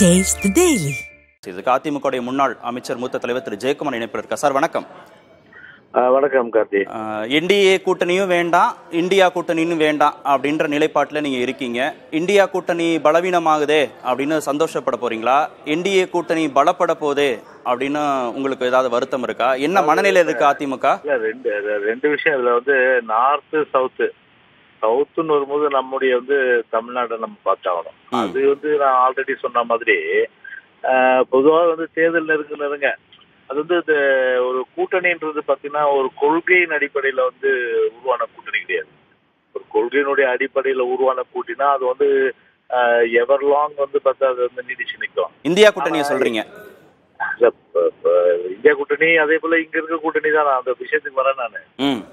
The Daily. இதுக்கு அதிமுகவுடைய முன்னாள் அமைச்சர் மூத்த தலைவர் திரு ஜெயக்குமார் இணைப்பில் இருக்கார் சார் வணக்கம். வணக்கம் கார்த்தி. என்டிஏ கூட்டணியும் வேண்டாம் இந்தியா கூட்டணியும் வேண்டாம் அப்படின்ற நிலைப்பாட்டில் நீங்க இருக்கீங்க. இந்தியா கூட்டணி பலவீனமாகுதே அப்படின்னு சந்தோஷப்பட போறீங்களா? என்டிஏ கூட்டணி பலப்பட போதே அப்படின்னு உங்களுக்கு ஏதாவது வருத்தம் இருக்கா? என்ன மனநிலை இருக்கு அதிமுக? ரெண்டு ரெண்டு விஷயம். இதுல வந்து நார்த்து சவுத்து சவுத்துன்னு வரும்போது நம்முடைய வந்து தமிழ்நாட்டை நம்ம பார்த்தாகணும். அது வந்து நான் ஆல்ரெடி சொன்ன மாதிரி ஆஹ், பொதுவா வந்து தேர்தல் நெருங்க நெருங்க அது வந்து இந்த ஒரு கூட்டணின்றது பாத்தீங்கன்னா ஒரு கொள்கையின் அடிப்படையில வந்து உருவான கூட்டணி கிடையாது. ஒரு கொள்கையினுடைய அடிப்படையில உருவான கூட்டினா அது வந்து எவர் லாங் வந்து பார்த்தா அது வந்து நீடிச்சு நிற்கும் இந்தியா கூட்டணியை சொல்றீங்க. இந்தியா கூட்டணி அதே போல இங்க இருக்க கூட்டணி தான் அந்த விஷயத்துக்கு வரேன் நானு.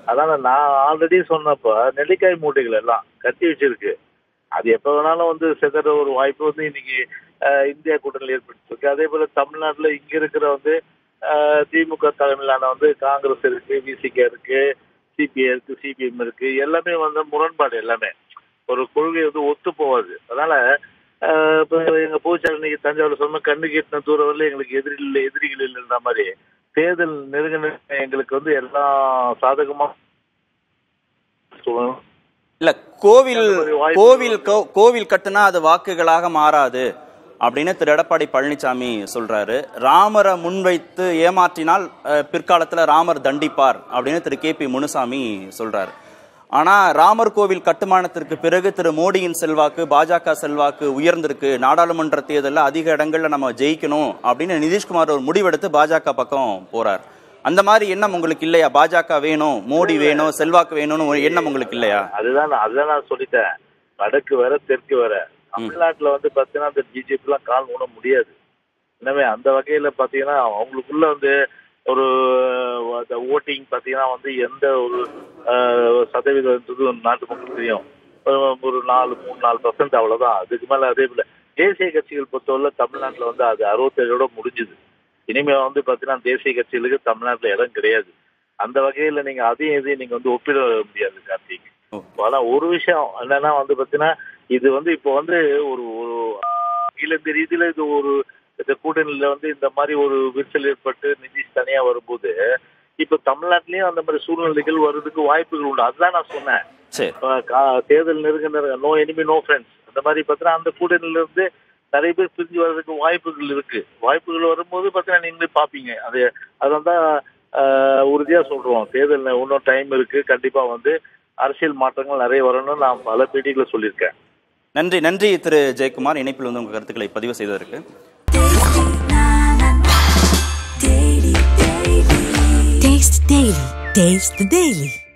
அதான் நான் ஆல்ரெடி சொன்னப்ப நெல்லிக்காய் மூட்டைகள் எல்லாம் கட்டி வச்சிருக்கு. அது எப்ப வேணாலும் வந்து செதற ஒரு வாய்ப்பு வந்து இன்னைக்கு இந்தியா கூட்டணியில் ஏற்பட்டுருக்கு அதே போல தமிழ்நாட்டுல இங்க இருக்கிற வந்து திமுக தலைமையிலான வந்து காங்கிரஸ் இருக்கு விசிகே இருக்கு சிபிஐ இருக்கு சிபிஎம் இருக்கு. எல்லாமே வந்து முரண்பாடு எல்லாமே. ஒரு கொள்கை வந்து ஒத்து போவாது அதனால எங்க பூச்சாரி இன்னைக்கு தஞ்சாவூர் சொன்ன கண்ணு கேட்டின தூரம் வரல எங்களுக்கு எதிரி இல்லை எதிரிகள் இல்லைன்ற மாதிரி. தேர்தல் நெருங்க நெருங்க எங்களுக்கு வந்து எல்லாம் சாதகமா. இல்ல கோவில் கோவில் கோவில் கட்டுனா அது வாக்குகளாக மாறாது அப்படின்னு திரு எடப்பாடி பழனிசாமி சொல்றாரு. ராமரை முன்வைத்து ஏமாற்றினால் பிற்காலத்துல ராமர் தண்டிப்பார் அப்படின்னு திரு கே பி முனுசாமி சொல்றாரு. ஆனா ராமர் கோவில் கட்டுமானத்திற்கு பிறகு திரு மோடியின் செல்வாக்கு பாஜக செல்வாக்கு உயர்ந்திருக்கு. நாடாளுமன்ற தேர்தலில் அதிக இடங்கள்ல நம்ம ஜெயிக்கணும் அப்படின்னு நிதிஷ்குமார் ஒரு முடிவெடுத்து பாஜக பக்கம் போறார். அந்த மாதிரி எண்ணம் உங்களுக்கு இல்லையா? பாஜக வேணும் மோடி வேணும் செல்வாக்கு வேணும்னு ஒரு எண்ணம் உங்களுக்கு இல்லையா? அதுதான் அதுதான் நான் சொல்லிட்டேன். வடக்கு வேற தெற்கு வேற. தமிழ்நாட்டுல வந்து பாத்தீங்கன்னா அந்த பிஜேபி எல்லாம் கால் ஊன முடியாது. எனவே அந்த வகையில பாத்தீங்கன்னா அவங்களுக்குள்ள வந்து ஒரு ஓட்டிங் பாத்தீங்கன்னா வந்து எந்த ஒரு சதவீதம்ன்றது நாட்டு மக்களுக்கு தெரியும். ஒரு- நாலு மூணு நாலு பர்சன்ட் அவ்வளவுதான். அதுக்கு மேல அதே போல தேசிய கட்சிகள் பொறுத்தவரை தமிழ்நாட்டுல வந்து அது அறுபத்தேழோட முடிஞ்சுது. இனிமே வந்து பாத்தீங்கன்னா தேசிய கட்சிகளுக்கு தமிழ்நாட்டுல இடம் கிடையாது. அந்த வகையில நீங்க அதையும் இதையும் நீங்க வந்து ஒப்பிட முடியாது கார்த்திக். ஓ. ஆனா ஒரு விஷயம் என்னன்னா வந்து பாத்தீங்கன்னா இது வந்து இப்போ வந்து ஒரு ஒரு இந்த ரீதியில இது ஒரு இந்த கூட்டணியில வந்து இந்த மாதிரி ஒரு விரிசல் ஏற்பட்டு நிதிஷ் தனியா வரும்போது இப்ப தமிழ்நாட்டிலயும் அந்த மாதிரி சூழ்நிலைகள் வர்றதுக்கு வாய்ப்புகள் உண்டு. அதுதான் நான் சொன்னேன். தேர்தல் நெருங்க நெருங்க நோ எனிமி நோ ஃப்ரெண்ட்ஸ் அந்த மாதிரி பார்த்தீங்கன்னா அந்த கூட்டணியில இருந்து நிறைய பேர் பிரிஞ்சு வர்றதுக்கு வாய்ப்புகள் இருக்கு. வாய்ப்புகள் வரும்போது பார்த்தீங்கன்னா நீங்களே பார்ப்பீங்க. அது அதான் தான் உறுதியா சொல்றோம். தேர்தல் இன்னும் டைம் இருக்கு. கண்டிப்பா வந்து அரசியல் மாற்றங்கள் நிறைய வரணும்னு நான் பல பேட்டிகளை சொல்லியிருக்கேன். நன்றி நன்றி திரு ஜெயக்குமார். இணைப்பில் வந்து உங்க கருத்துக்களை பதிவு செய்ததற்கு. Taste Daily. Taste the Daily.